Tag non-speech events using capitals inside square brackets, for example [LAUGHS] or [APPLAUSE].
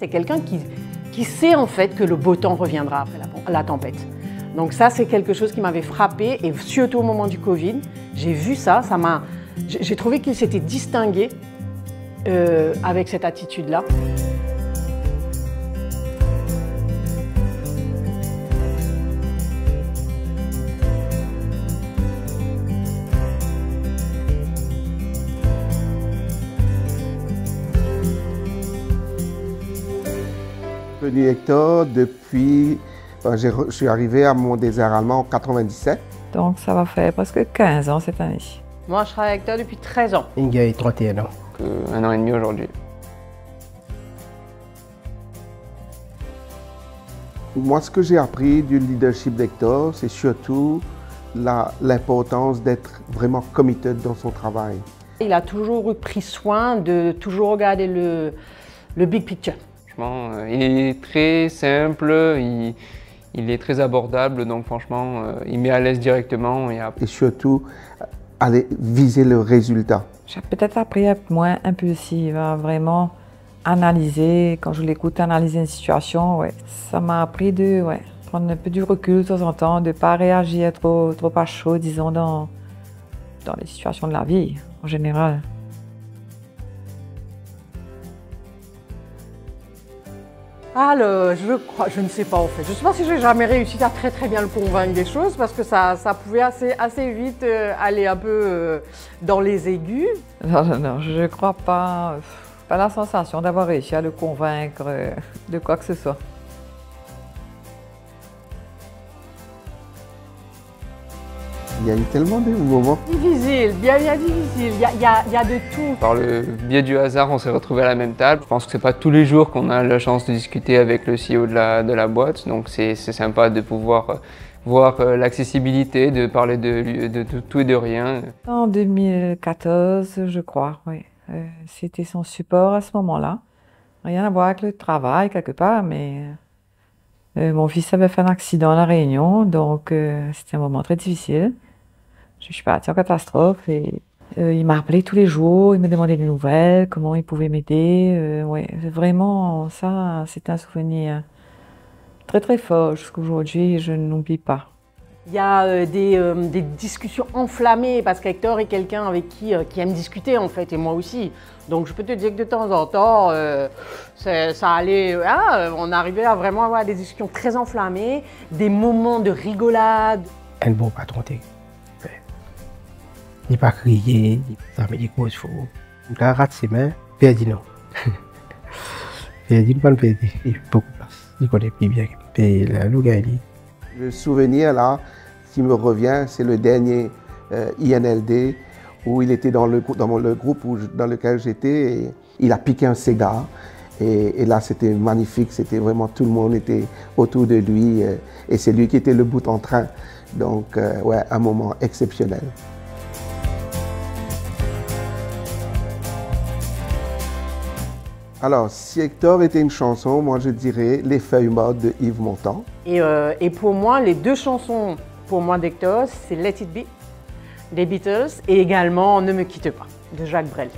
C'est quelqu'un qui, sait en fait que le beau temps reviendra après la, la tempête. Donc ça, c'est quelque chose qui m'avait frappé et surtout au moment du Covid, j'ai vu ça, ça m'a, j'ai trouvé qu'il s'était distingué euh, avec cette attitude-là. Venu Hector depuis, ben, je suis arrivé à mon désert allemand en 97. Donc ça va faire presque 15 ans cette année. Moi, je travaille avec toi depuis 13 ans. Inga a 31 ans. Euh, un an et demi aujourd'hui. Moi, ce que j'ai appris du leadership d'Hector, c'est surtout l'importance d'être vraiment committed dans son travail. Il a toujours pris soin de toujours regarder le, le big picture. Franchement, euh, il est très simple, il, il est très abordable, donc franchement, euh, il met à l'aise directement. Et après, Et surtout, aller viser le résultat. J'ai peut-être appris à être moins impulsive, à vraiment analyser, quand je l'écoute analyser une situation, ouais. Ça m'a appris de ouais, prendre un peu du recul de temps en temps, de ne pas réagir trop, trop à chaud, disons, dans, dans les situations de la vie en général. Ah, le- je crois, je ne sais pas en fait. Je ne sais pas si j'ai jamais réussi à très très bien le convaincre des choses parce que ça, pouvait assez, vite euh, aller un peu euh, dans les aigus. Non, non, non, je ne crois pas. Pas la sensation d'avoir réussi à le convaincre euh, de quoi que ce soit. Il y a eu tellement de moments. Difficile, bien bien difficile. Il y a, il y a- il y a de tout. par le biais du hasard, on s'est retrouvés à la même table. Je pense que c'est pas tous les jours qu'on a la chance de discuter avec le CEO de la, de la boîte, donc c'est c'est sympa de pouvoir voir euh, l'accessibilité, de parler de, de, de tout et de rien. En 2014, je crois, oui. Euh, C'était son support à ce moment-là. Rien à voir avec le travail, quelque part, mais euh, mon fils avait fait un accident à La Réunion, donc euh, c'était un moment très difficile. Je suis partie en catastrophe et euh, il m'a appelé tous les jours, il me demandait des nouvelles, comment il pouvait m'aider. Euh, ouais, vraiment, ça, c'est un souvenir très très fort jusqu'aujourd'hui, je n'oublie pas. Il y a euh, des, euh, des discussions enflammées parce qu'Hector est quelqu'un avec qui, euh, qui aime discuter en fait, et moi aussi. Donc je peux te dire que de temps en temps, euh, ça allait, ah, on arrivait à vraiment avoir des discussions très enflammées, des moments de rigolade. Un bon patron, Il [LAUGHS] pas crier, ça met des causes faux. Il a raté ses mains, dit non. pas le perdre. Il a beaucoup de place. Il connaît plus bien. Puis là, le gars, il dit Le souvenir là qui me revient, c'est le dernier euh, INLD où il était dans le, dans le groupe où dans lequel j'étais et il a piqué un cigare. Et, et là, c'était magnifique, c'était vraiment tout le monde était autour de lui euh, et c'est lui qui était le bout en train. Donc, euh, ouais, un moment exceptionnel. Alors, si Hector était une chanson, moi je dirais Les feuilles mortes de Yves Montand. Et, euh, et pour moi, les deux chansons pour moi d'Hector, c'est Let It Be des Beatles et également Ne me quitte pas de Jacques Brel.